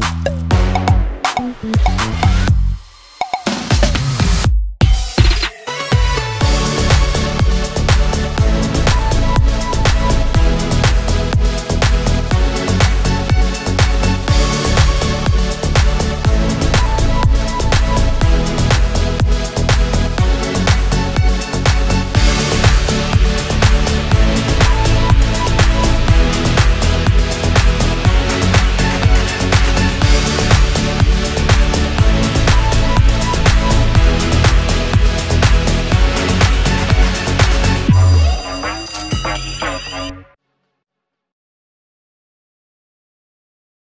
Bye.